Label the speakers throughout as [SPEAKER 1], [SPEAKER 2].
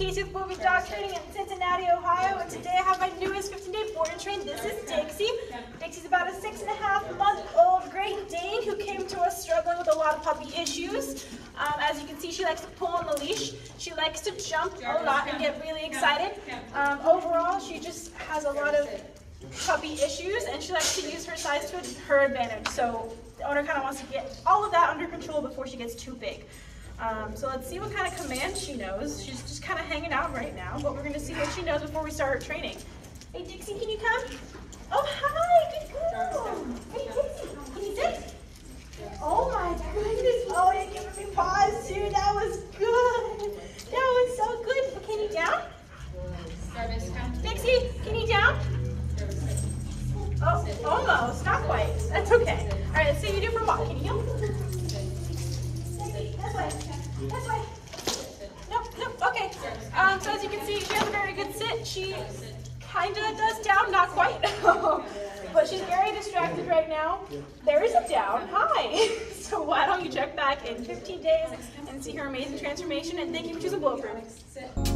[SPEAKER 1] With Bulletproof Dog Training in Cincinnati, Ohio, and today I have my newest 15-day board and train. This is Dixie. Dixie's about a six and a half month old Great Dane who came to us struggling with a lot of puppy issues. Um, as you can see, she likes to pull on the leash. She likes to jump a lot and get really excited. Um, overall, she just has a lot of puppy issues and she likes to use her size to her advantage. So the owner kind of wants to get all of that under control before she gets too big. Um, so let's see what kind of commands she knows. She's just kind of hanging out right now, but we're going to see what she knows before we start her training. Hey Dixie, can you come? Does down, not quite. but she's very distracted right now. There is a down. Hi. so why don't you check back in 15 days and see her amazing transformation. And thank you for choosing Bulletproof.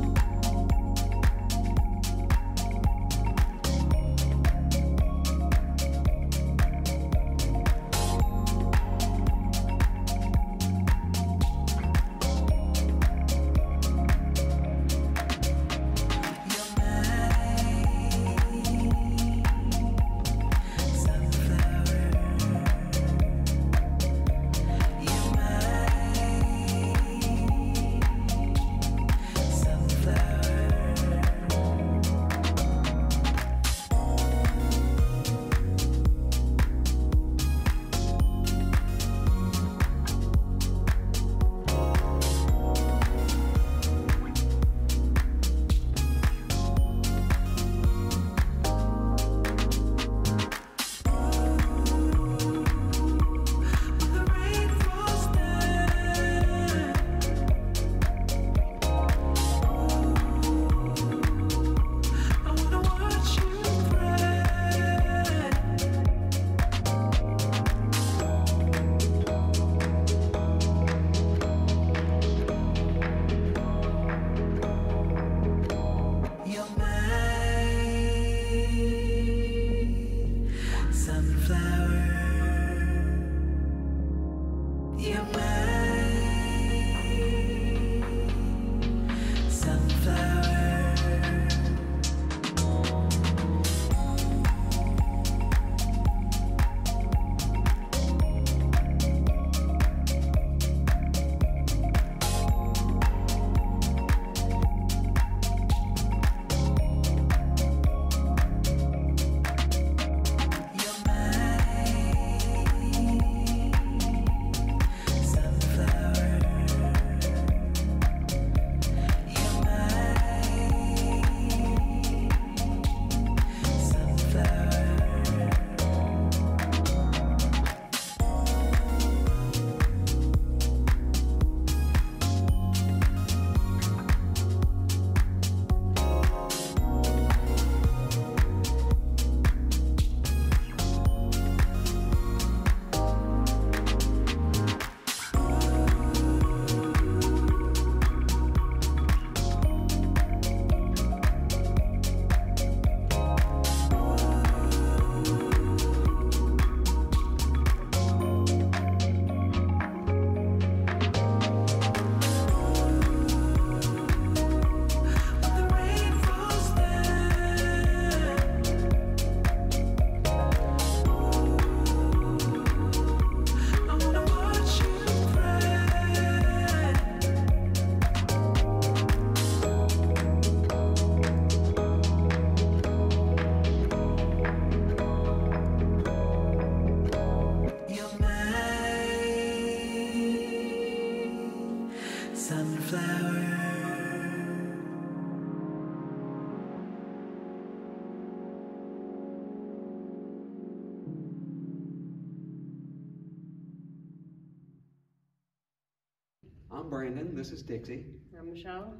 [SPEAKER 2] I'm Brandon, this is Dixie.
[SPEAKER 3] I'm Michelle.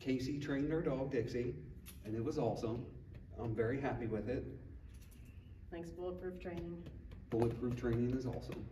[SPEAKER 2] Casey trained our dog Dixie, and it was awesome. I'm very happy with it.
[SPEAKER 3] Thanks, Bulletproof Training.
[SPEAKER 2] Bulletproof training is awesome.